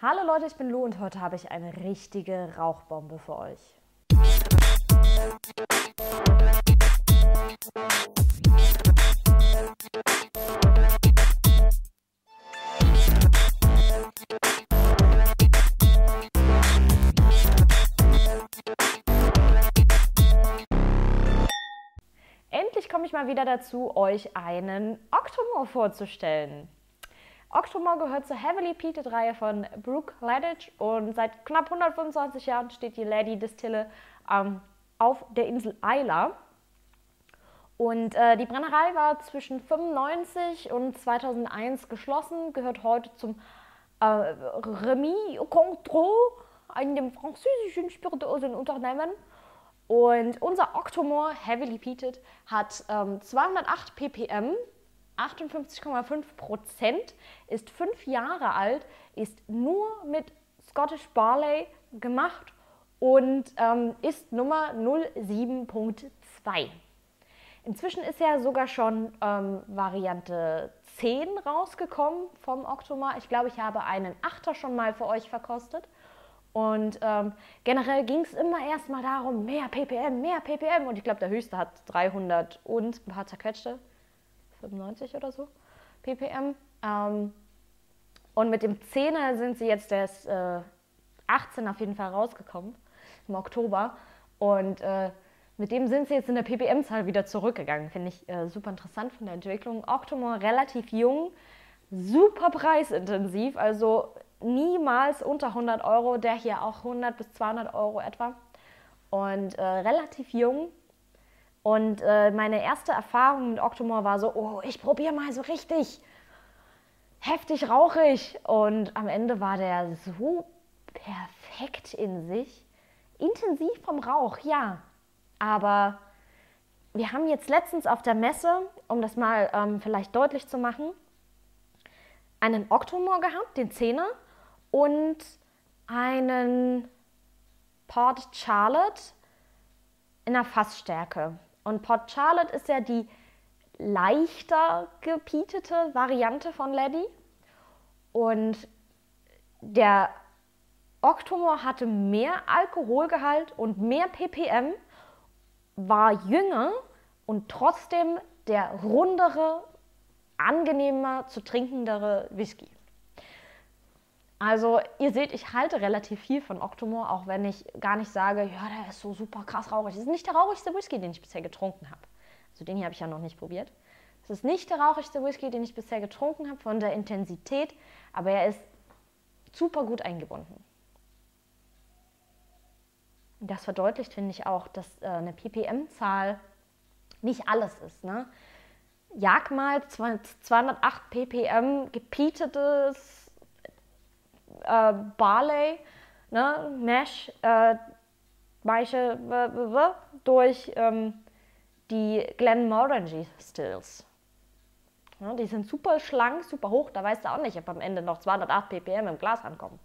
Hallo Leute, ich bin Lu und heute habe ich eine richtige Rauchbombe für euch. Endlich komme ich mal wieder dazu, euch einen Octomore vorzustellen. Octomore gehört zur Heavily Peated Reihe von Brooke Ladich und seit knapp 125 Jahren steht die Lady Distille ähm, auf der Insel Isla. Und äh, die Brennerei war zwischen 95 und 2001 geschlossen, gehört heute zum äh, Remy Contreau, einem französischen spirituosen Unternehmen. Und unser Octomore Heavily Peated hat ähm, 208 ppm, 58,5 Prozent, ist fünf Jahre alt, ist nur mit Scottish Barley gemacht und ähm, ist Nummer 07.2. Inzwischen ist ja sogar schon ähm, Variante 10 rausgekommen vom Octomar. Ich glaube, ich habe einen Achter schon mal für euch verkostet. Und ähm, generell ging es immer erstmal darum, mehr ppm, mehr ppm. Und ich glaube, der höchste hat 300 und ein paar zerquetschte, 95 oder so ppm. Ähm, und mit dem 10er sind sie jetzt das äh, 18 auf jeden Fall rausgekommen, im Oktober. Und äh, mit dem sind sie jetzt in der ppm-Zahl wieder zurückgegangen. Finde ich äh, super interessant von der Entwicklung. Octomore relativ jung, super preisintensiv. Also niemals unter 100 Euro, der hier auch 100 bis 200 Euro etwa und äh, relativ jung. Und äh, meine erste Erfahrung mit Octomore war so, oh, ich probiere mal so richtig heftig rauchig. Und am Ende war der so perfekt in sich. Intensiv vom Rauch, ja. Aber wir haben jetzt letztens auf der Messe, um das mal ähm, vielleicht deutlich zu machen, einen Octomore gehabt, den Zehner, und einen Port Charlotte in der Fassstärke. Und Port Charlotte ist ja die leichter gepietete Variante von Lady. Und der Octomore hatte mehr Alkoholgehalt und mehr ppm, war jünger und trotzdem der rundere, angenehmer zu trinkendere Whisky. Also ihr seht, ich halte relativ viel von Octomore, auch wenn ich gar nicht sage, ja, der ist so super krass rauchig. Das ist nicht der rauchigste Whisky, den ich bisher getrunken habe. Also den hier habe ich ja noch nicht probiert. Es ist nicht der rauchigste Whisky, den ich bisher getrunken habe von der Intensität, aber er ist super gut eingebunden. Das verdeutlicht, finde ich auch, dass äh, eine ppm-Zahl nicht alles ist. Ne? Jag mal 208 ppm gepietetes äh, Barley, ne, Mash, äh, Weiche durch ähm, die Glenmorangie Stills. Ja, die sind super schlank, super hoch, da weißt du auch nicht, ob am Ende noch 208 ppm im Glas ankommen.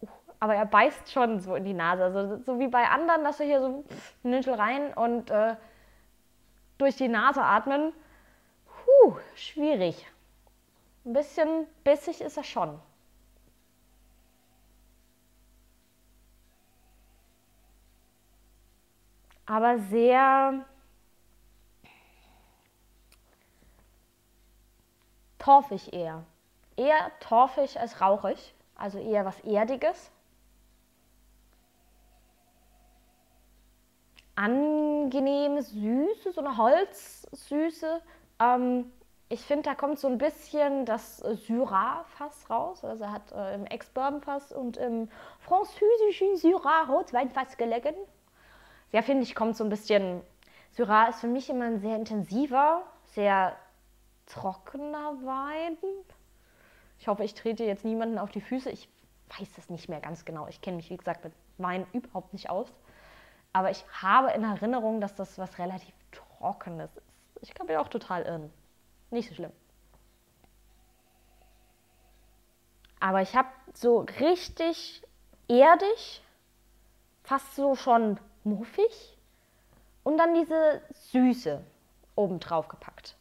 Uh, aber er beißt schon so in die Nase. Also so wie bei anderen, dass du hier so Nüschel rein und äh, durch die Nase atmen, puh, schwierig. Ein bisschen bissig ist er schon. Aber sehr torfig eher. Eher torfig als rauchig, also eher was Erdiges. Angenehm Süße, so eine Holzsüße. Ähm, ich finde, da kommt so ein bisschen das Syrah-Fass raus. Also er hat äh, im Ex-Bourbon-Fass und im französischen Syrah-Rotweinfass gelegen. Ja, finde ich, kommt so ein bisschen... Syrah ist für mich immer ein sehr intensiver, sehr trockener Wein. Ich hoffe, ich trete jetzt niemanden auf die Füße. Ich weiß es nicht mehr ganz genau. Ich kenne mich, wie gesagt, mit Wein überhaupt nicht aus. Aber ich habe in Erinnerung, dass das was relativ Trockenes ist. Ich kann mich auch total irren. Nicht so schlimm. Aber ich habe so richtig erdig, fast so schon muffig und dann diese Süße. oben drauf gepackt.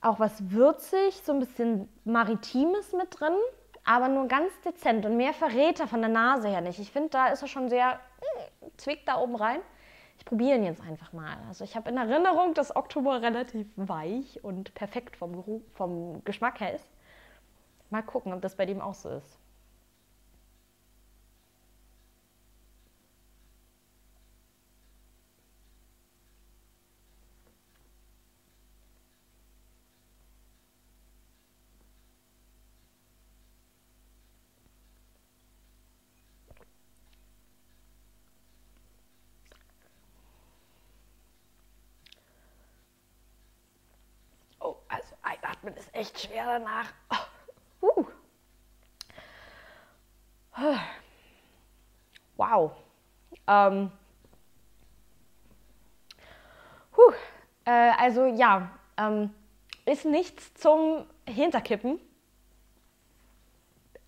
Auch was würzig, so ein bisschen Maritimes mit drin, aber nur ganz dezent und mehr verrät er von der Nase her nicht. Ich finde, da ist er schon sehr, hm, zwickt da oben rein. Ich probiere ihn jetzt einfach mal. Also ich habe in Erinnerung, dass Oktober relativ weich und perfekt vom, vom Geschmack her ist. Mal gucken, ob das bei dem auch so ist. Atmen ist echt schwer danach. Oh. Uh. Wow. Ähm. Huh. Äh, also ja, ähm, ist nichts zum Hinterkippen.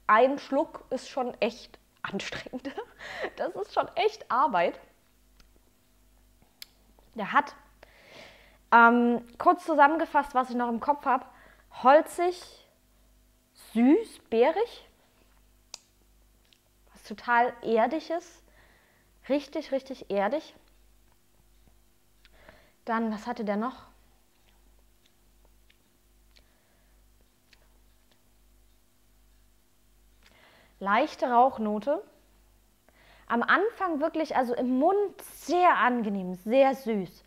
Ein Schluck ist schon echt anstrengend. Das ist schon echt Arbeit. Der hat ähm, kurz zusammengefasst, was ich noch im Kopf habe holzig, süß, beerig, was total erdig ist. Richtig, richtig erdig. Dann, was hatte der noch? Leichte Rauchnote. Am Anfang wirklich, also im Mund sehr angenehm, sehr süß.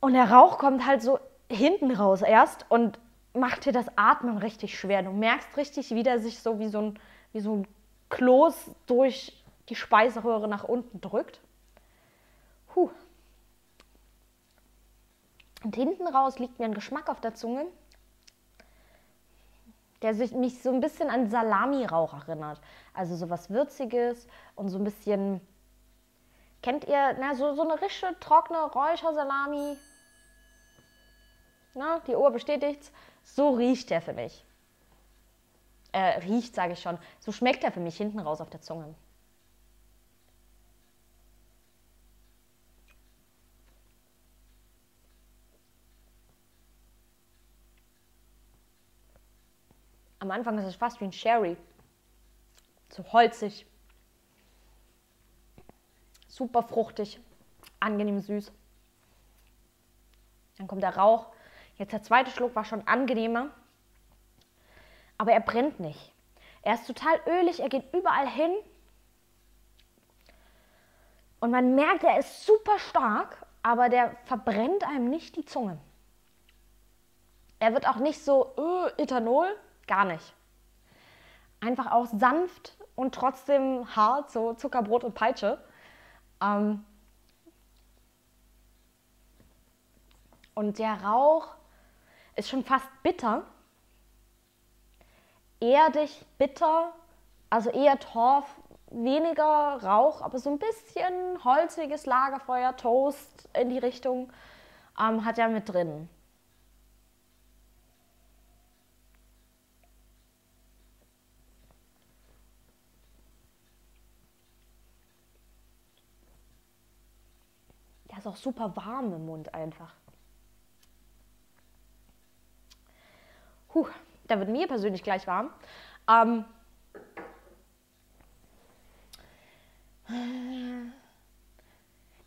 Und der Rauch kommt halt so hinten raus erst und macht dir das Atmen richtig schwer. Du merkst richtig, wie der sich so wie so ein, wie so ein Kloß durch die Speiseröhre nach unten drückt. Puh. Und hinten raus liegt mir ein Geschmack auf der Zunge, der sich, mich so ein bisschen an Salami-Rauch erinnert. Also so was Würziges und so ein bisschen, kennt ihr, na, so, so eine rische, trockene Räuchersalami. Na, die Ohr bestätigt so riecht der für mich. Äh, riecht, sage ich schon. So schmeckt er für mich hinten raus auf der Zunge. Am Anfang ist es fast wie ein Sherry. So holzig. Super fruchtig. Angenehm süß. Dann kommt der Rauch Jetzt der zweite Schluck war schon angenehmer, aber er brennt nicht. Er ist total ölig, er geht überall hin. Und man merkt, er ist super stark, aber der verbrennt einem nicht die Zunge. Er wird auch nicht so äh, Ethanol, gar nicht. Einfach auch sanft und trotzdem hart, so Zuckerbrot und Peitsche. Ähm und der Rauch ist schon fast bitter. Erdig, bitter, also eher Torf, weniger Rauch, aber so ein bisschen holziges Lagerfeuer, Toast in die Richtung ähm, hat er mit drin. Der ist auch super warm im Mund einfach. Puh, da wird mir persönlich gleich warm. Ähm,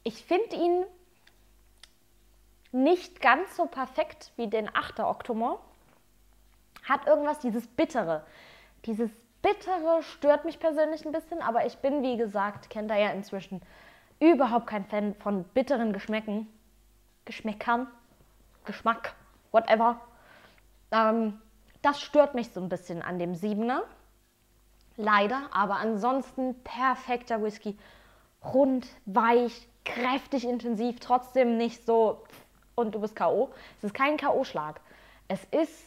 ich finde ihn nicht ganz so perfekt wie den 8. Oktober. Hat irgendwas, dieses Bittere. Dieses Bittere stört mich persönlich ein bisschen, aber ich bin, wie gesagt, kennt er ja inzwischen, überhaupt kein Fan von bitteren Geschmäcken. Geschmäckern, Geschmack, whatever. Ähm, das stört mich so ein bisschen an dem Siebener. Leider, aber ansonsten perfekter Whisky. Rund, weich, kräftig intensiv, trotzdem nicht so und du bist K.O. Es ist kein K.O.-Schlag. Es ist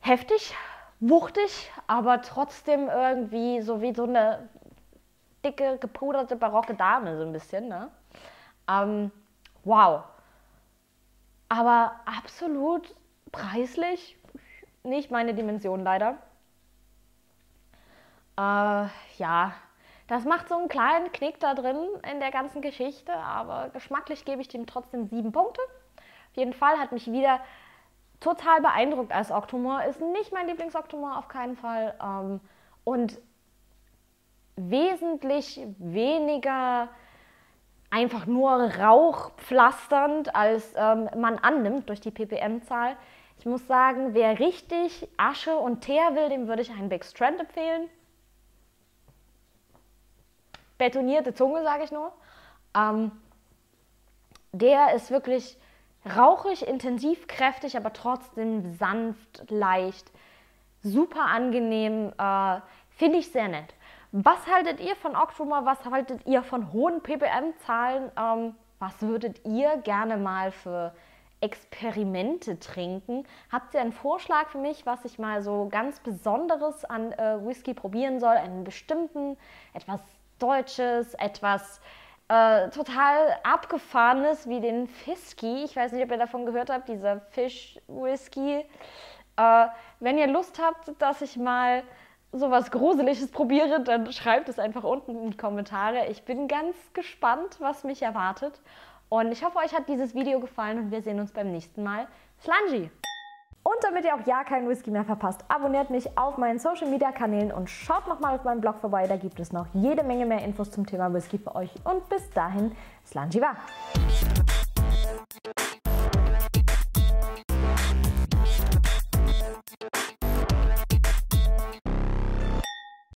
heftig, wuchtig, aber trotzdem irgendwie so wie so eine dicke, gepuderte, barocke Dame, so ein bisschen. Ne? Ähm, wow. Aber absolut preislich nicht meine Dimension leider. Äh, ja, das macht so einen kleinen Knick da drin in der ganzen Geschichte, aber geschmacklich gebe ich dem trotzdem sieben Punkte. Auf jeden Fall hat mich wieder total beeindruckt als Oktomor. Ist nicht mein Lieblingsoktomor, auf keinen Fall. Ähm, und wesentlich weniger einfach nur rauchpflasternd, als ähm, man annimmt durch die ppm-Zahl. Ich muss sagen, wer richtig Asche und Teer will, dem würde ich einen Big Strand empfehlen. Betonierte Zunge, sage ich nur. Ähm, der ist wirklich rauchig, intensiv, kräftig, aber trotzdem sanft, leicht, super angenehm. Äh, Finde ich sehr nett. Was haltet ihr von Octruma? Was haltet ihr von hohen ppm-Zahlen? Ähm, was würdet ihr gerne mal für Experimente trinken? Habt ihr einen Vorschlag für mich, was ich mal so ganz Besonderes an äh, Whisky probieren soll? Einen bestimmten, etwas Deutsches, etwas äh, total abgefahrenes wie den Fisky. Ich weiß nicht, ob ihr davon gehört habt, dieser Fisch-Whisky. Äh, wenn ihr Lust habt, dass ich mal sowas Gruseliges probiere, dann schreibt es einfach unten in die Kommentare. Ich bin ganz gespannt, was mich erwartet. Und ich hoffe, euch hat dieses Video gefallen und wir sehen uns beim nächsten Mal. Slanji! Und damit ihr auch ja keinen Whisky mehr verpasst, abonniert mich auf meinen Social Media Kanälen und schaut nochmal auf meinem Blog vorbei. Da gibt es noch jede Menge mehr Infos zum Thema Whisky für euch. Und bis dahin, Slanji war!